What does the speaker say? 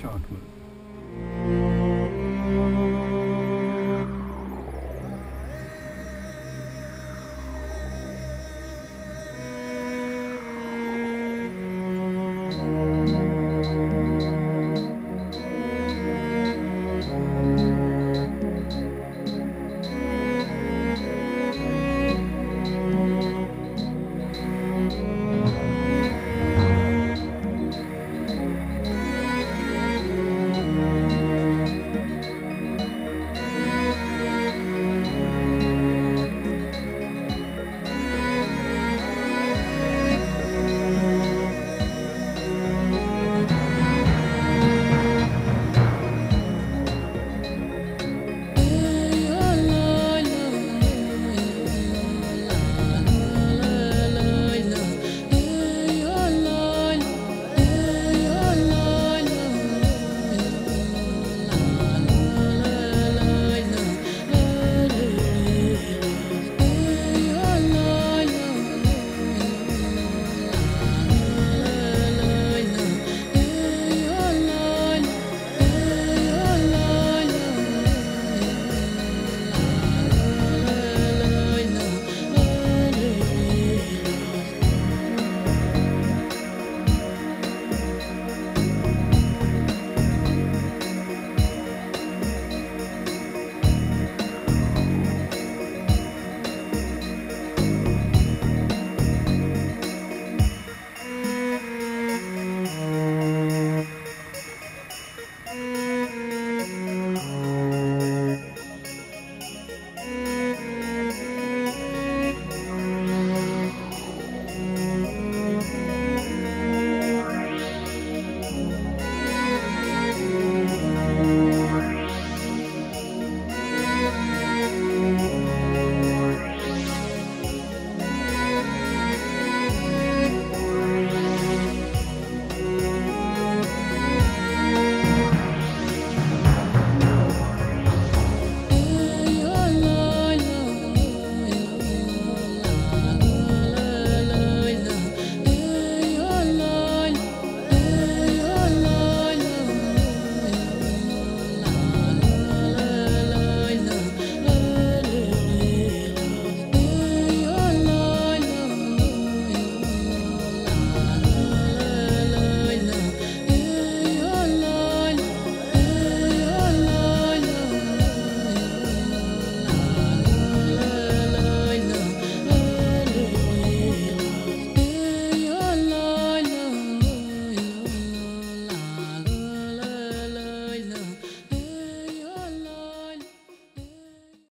Chocolate.